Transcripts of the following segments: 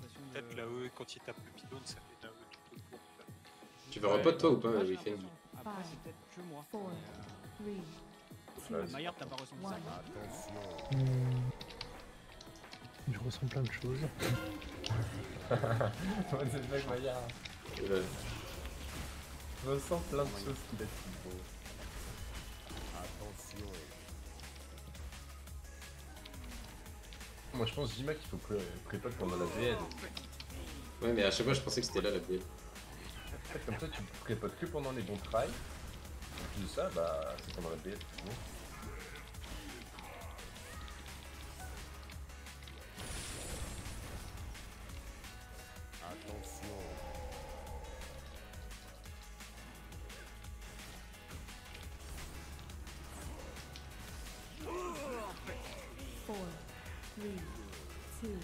l'impression de. Peut-être là-haut, quand il tape le pylône, ça fait là-haut tout le tour. Tu veux repot toi ou pas, Ouais, j'ai Weekend. Après, c'est peut-être que moi. Four, three, two, Ouais, Maillard, t'as pas ressenti ça. Hmm. Je ressens plein de choses. Ouais, c'est vrai que Maillard. Euh, Je ressens plein de choses qu'il a dit. Bon. Moi je pense Jima qu'il faut pré- pendant la BL. Ouais, mais à chaque fois, je pensais que c'était là la BL. En fait, comme ça tu prépotes que pendant les bons tries. En plus de ça, bah c'est pendant la BL. c'est bon. Four, three, two,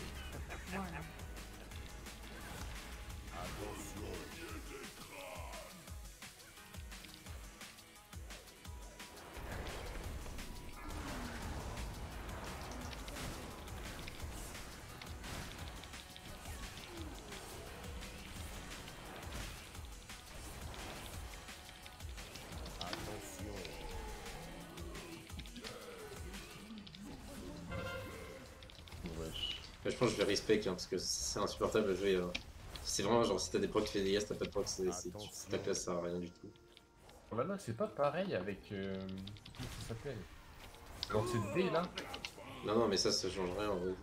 one. je pense que je vais respect hein, parce que c'est insupportable à jouer. hein. C'est vraiment genre si t'as des procs qui fait des t'as pas de procs, c'est, ta classe ça sert à rien du tout. Bah là c'est pas pareil avec... Euh... Comment ça s'appelle? Quand c'est D là? Non, non, mais ça, ça change rien en vrai.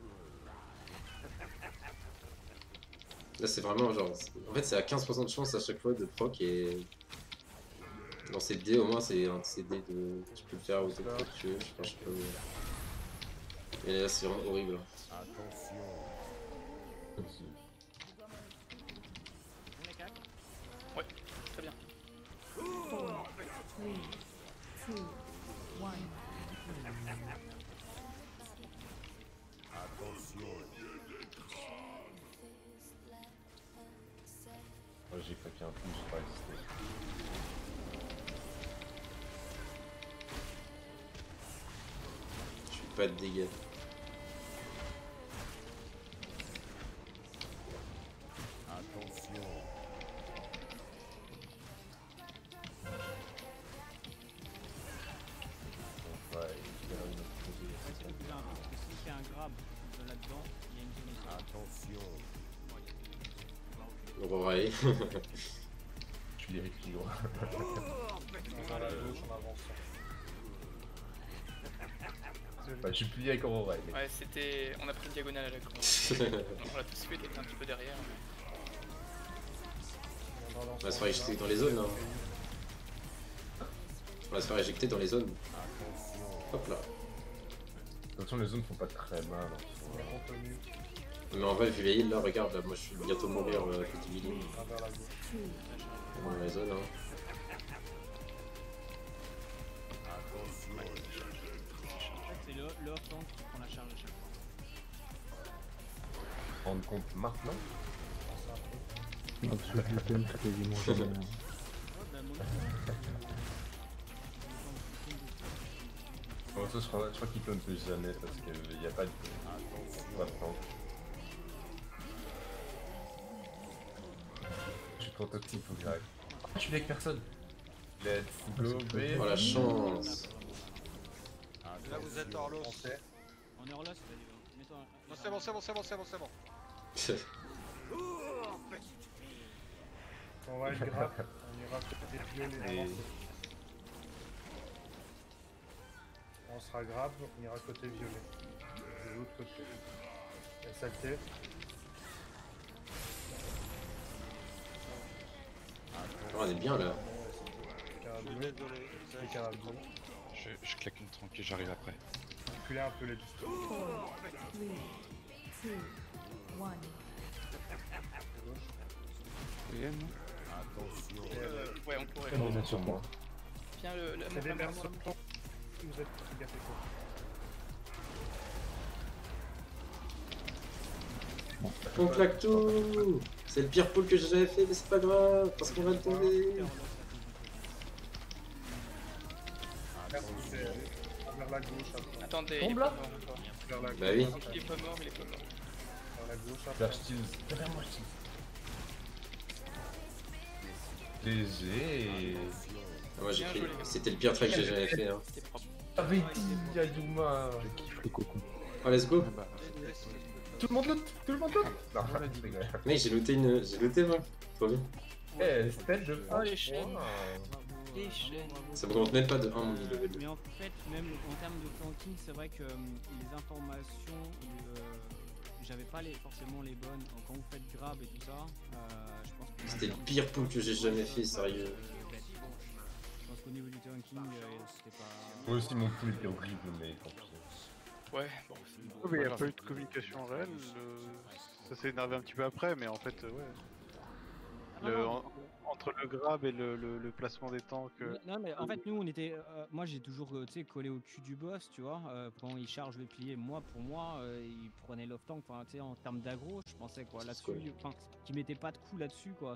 Là, c'est vraiment genre. En fait, c'est à 15% de chance à chaque fois de proc et. Dans ces dés, au moins, c'est un de ces dés de. Tu peux le faire autant que tu veux. Je pense, je mais- Et là, c'est vraiment horrible. On est quatre Ouais, très bien. Four, three, two, one. Ouais, j'ai claqué un coup, j'ai pas résisté. Je fais pas de dégâts. Plus un parce que si c'est un grab de là-dedans, il y a une zone ici. Aurora E. Je suis lyrique toujours. Vers la gauche en avançant. Bah, je suis plié avec Aurora, mec. Ouais, c'était. On a pris le diagonale à la con. on l'a tous fait, t'étais un petit peu derrière. On va dans On va se faire éjecter dans les zones, hein. On va se faire éjecter dans les zones. Hop là. De toute façon, les zones font pas très mal. hein. On est contenu. Mais en vrai, vu les heals là, regarde, là, moi je suis bientôt mourir euh, petit healing Un vers la zones. Hein. C'est le, le off-tank qui prend la charge à chaque fois. Rendre compte maintenant Absolument, c'est quasiment jamais. Bon, ça, je crois, je crois qu'il plante plus jamais parce qu'il n'y a pas de. Pas de. Je suis trop toxique, faut que j'arrête. Ah, je suis avec personne Let's go, Oh la chance Là, vous êtes hors l'os. On est hors là, c'est Mets-toi. Non, c'est bon, c'est bon, c'est bon, c'est bon, c'est bon. On va être grave. On ira côté violet On sera grave, on ira côté violet. De l'autre côté. SLT. Oh, on est bien là. Je Carabine. suis désolé. Les carabines. Je, je claque une tranquille, j'arrive après. Reculez un peu les distances. one. Euh, ouais, on pourrait. On est sur moi. Viens le. la- la- qui. On claque tout C'est le pire pull que j'ai jamais fait, mais c'est pas grave, parce qu'on va le tomber C'est vers la gauche après. Attendez, il est là pas mort encore. Vers la gauche. Bah oui. Il est pas mort, mais il est pas mort. la gauche après. Flash Steels. Derrière moi, Steels. DG. Ah, Moi j'ai Bien pris. joué, les gars. C'était le pire trait que j'ai jamais fait. Hein. C'était propre. J'avais dit Ayuma. Je kiffe le cocon. Oh, let's go. Tout le monde loot Tout le monde loot Non. Mec, j'ai looté une. J'ai looté moi. Trop bien. Eh, de Oh, les chaînes. Les chaînes. Ça me compte même pas de 1 mon level. Mais en fait, même en termes de flanking, c'est vrai que euh, les informations, euh, j'avais pas les, forcément les bonnes. Quand vous faites grab et tout ça, euh, je pense que. C'était le pire pull que j'ai jamais fait, sérieux. Qu'au niveau du tanking, euh, c'était pas. Moi aussi, mon pool était horrible, mais tant pis. Ouais, bon, c'est bon. mais il n'y a pas eu de communication réelle. euh, Ça s'est énervé un petit peu après, mais en fait, euh, ouais. Ah, Le- en- entre le grab et le, le- le placement des tanks. euh, Non mais en fait nous on était, euh, moi j'ai toujours tu sais collé au cul du boss tu vois, euh, quand il charge le pilier, moi pour moi euh, il prenait l'off tank, enfin tu sais en termes d'aggro je pensais quoi là-dessus, qu'il mettait pas de coup là-dessus quoi,